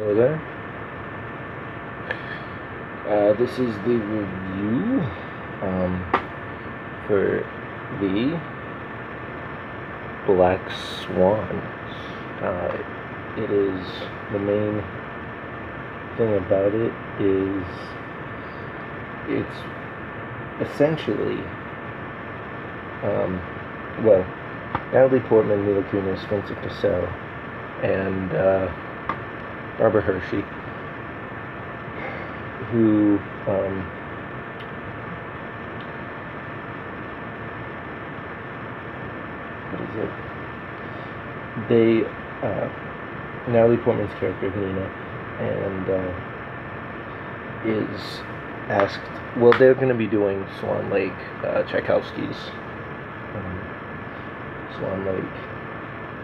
Hello there. Uh, this is the review um, for the Black Swan. Uh, it is the main thing about it is it's essentially um, well Natalie Portman, Mila Kunis, Vincent Cassel, and uh, Barbara Hershey, who um, what is it? They uh, Natalie Portman's character Helena, and uh, is asked. Well, they're going to be doing Swan Lake, uh, Tchaikovsky's um, Swan Lake,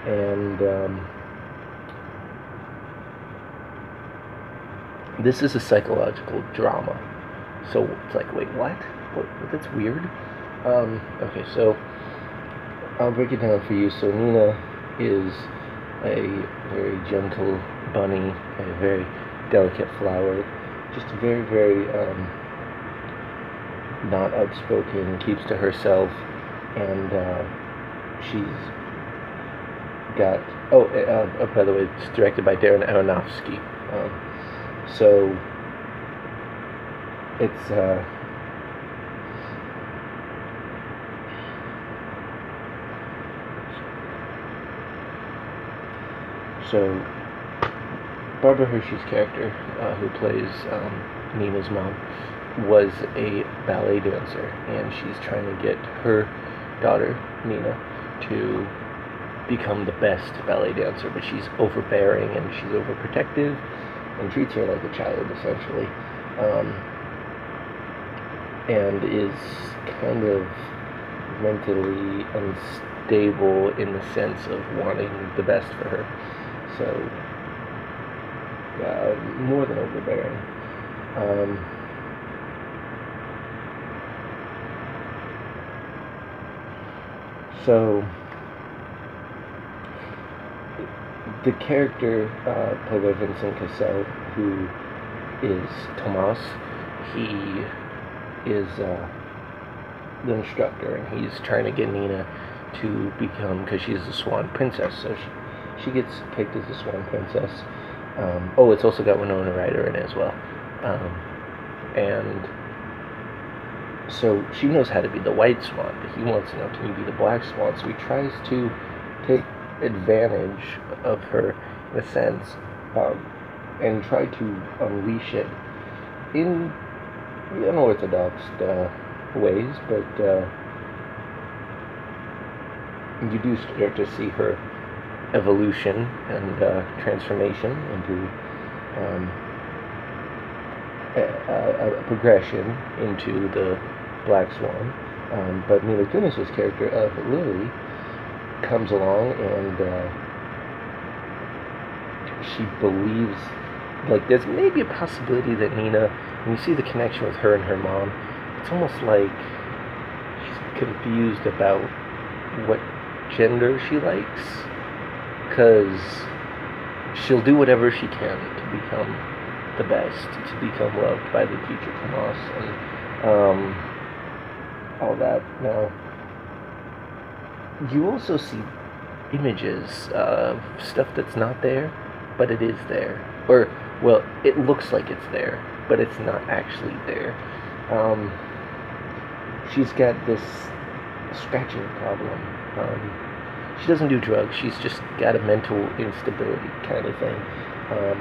and. Um, this is a psychological drama. So it's like, wait, what? What? That's weird. Um, okay, so I'll break it down for you. So Nina is a very gentle bunny, a very delicate flower, just very, very um, not outspoken, keeps to herself, and uh, she's got. Oh, uh, uh, by the way, it's directed by Darren Aronofsky. Um, so it's uh, so Barbara Hershey's character, uh, who plays um, Nina's mom, was a ballet dancer, and she's trying to get her daughter Nina to become the best ballet dancer, but she's overbearing and she's overprotective and treats her like a child essentially, um, and is kind of mentally unstable in the sense of wanting the best for her. So, uh, more than overbearing. Um, so the character uh, played by Vincent Cassel, who is Tomas, he is uh, the instructor, and he's trying to get Nina to become, because she's a swan princess, so she, she gets picked as the swan princess. Um, oh, it's also got Winona Ryder in it as well. Um, and so she knows how to be the white swan, but he wants to know, can you be the black swan? So he tries to take advantage of her in a sense um, and try to unleash it in unorthodox uh, ways, but uh, you do start to see her evolution and uh, transformation into um, a, a, progression into the Black Swan. Um, but Mila Kunis's character of Lily comes along and uh, she believes like there's maybe a possibility that Nina when you see the connection with her and her mom it's almost like she's confused about what gender she likes because she'll do whatever she can to become the best to become loved by the teacher Tomas and um, all that. Now you also see images of stuff that's not there, but it is there. Or, well, it looks like it's there, but it's not actually there. Um, she's got this scratching problem. Um, she doesn't do drugs, she's just got a mental instability kind of thing. Um,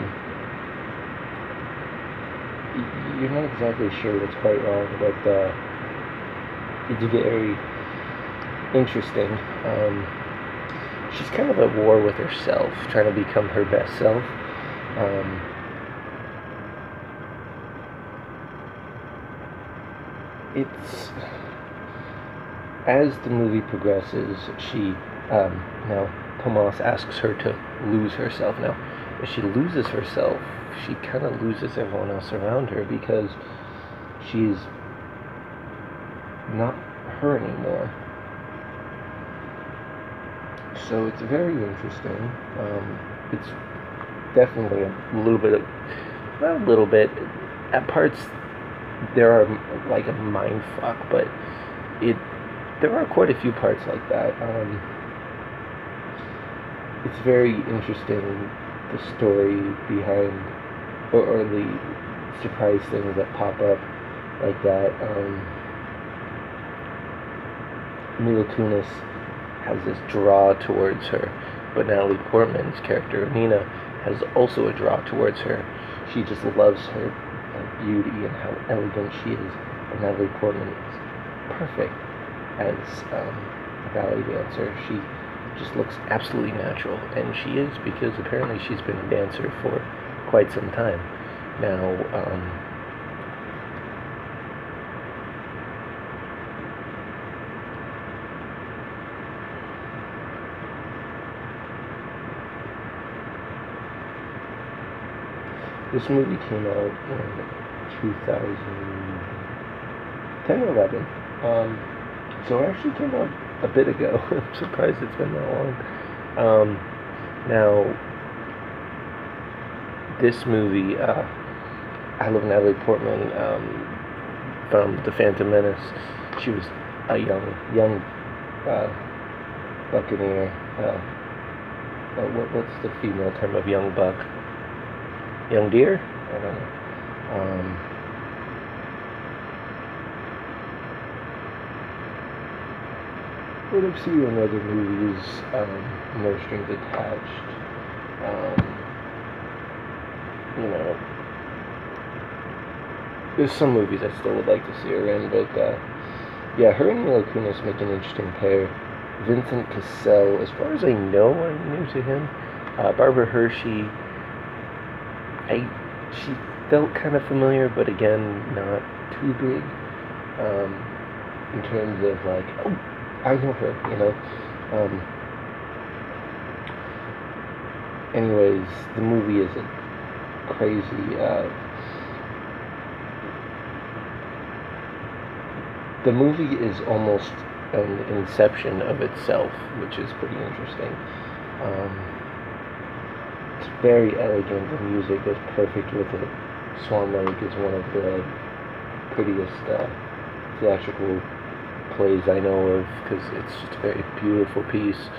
you're not exactly sure what's quite wrong, but uh, it's very interesting. Um, she's kind of at war with herself, trying to become her best self. Um, it's as the movie progresses, she um, now Tomas asks her to lose herself. Now, if she loses herself, she kind of loses everyone else around her because she's not her anymore. So it's very interesting. Um, it's definitely a little bit of, not a little bit. At parts, there are like a mind fuck, but it there are quite a few parts like that. Um, it's very interesting the story behind or, or the surprise things that pop up like that. Um, Mila Kunis has this draw towards her, but Natalie Portman's character, Nina, has also a draw towards her. She just loves her beauty and how elegant she is. And Natalie Portman is perfect as um, a ballet dancer. She just looks absolutely natural, and she is because apparently she's been a dancer for quite some time. Now, um, This movie came out in 2010 or 11. Um, so it actually came out a bit ago. I'm surprised it's been that long. Um, now, this movie, uh, I love Natalie Portman um, from The Phantom Menace. She was a young, young uh, buccaneer. Uh, uh what, what's the female term of young buck? Young deer? I don't know. Um, what I've seen in other movies, um, No Strings Attached. Um, you know, there's some movies I still would like to see her in, but uh, yeah, her and Mila Kunis make an interesting pair. Vincent Cassel, as far as I know, I'm new to him. Uh, Barbara Hershey I she felt kind of familiar, but again, not too big. Um, in terms of like, oh, I know her, you know. Um, anyways, the movie is a crazy. Uh, the movie is almost an inception of itself, which is pretty interesting. Um, it's very elegant. The music is perfect with it. Swan Lake is one of the prettiest uh, theatrical plays I know of because it's just a very beautiful piece.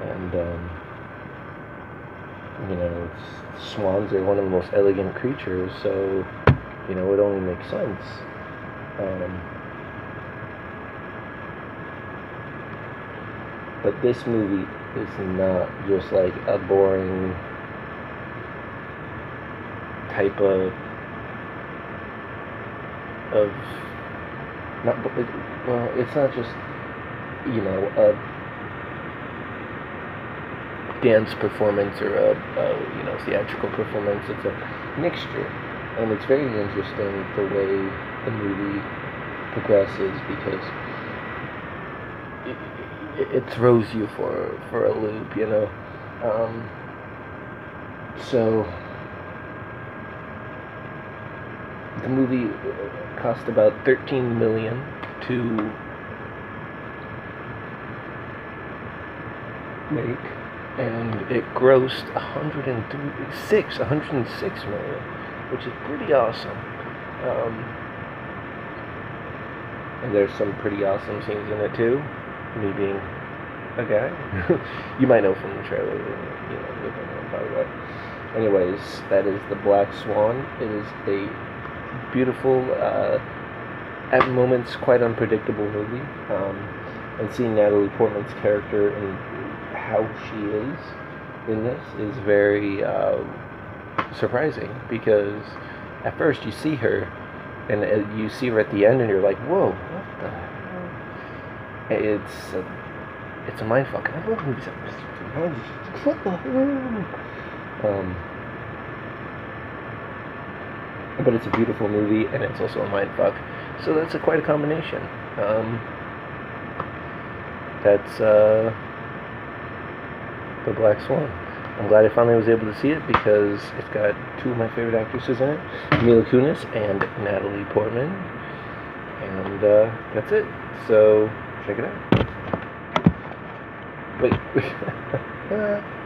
And, um, you know, swans are one of the most elegant creatures, so, you know, it only makes sense. Um, but this movie is not just like a boring type of of not well it's not just you know a dance performance or a, a you know theatrical performance. It's a mixture. And it's very interesting the way the movie progresses because it, it, it throws you for for a loop you know? Um, so the movie cost about 13 million to make and it grossed 106 106 million which is pretty awesome. Um, and there's some pretty awesome scenes in it too. Me being a guy. You might know from the trailer you know, you know what I'm talking anyways that is the black swan. It is a beautiful, uh, at moments quite unpredictable movie. Um, and seeing Natalie Portman's character and how she is in this is very uh, surprising because at first you see her and uh, you see her at the end and you're like, whoa, what the hell? It's a, it's a mindfuck. I love movies. What the hell? Um, but it's a beautiful movie and it's also a mindfuck. So that's a, quite a combination. Um, that's uh, The Black Swan. I'm glad I finally was able to see it because it's got two of my favorite actresses in it Mila Kunis and Natalie Portman. And uh, that's it. So check it out. Wait.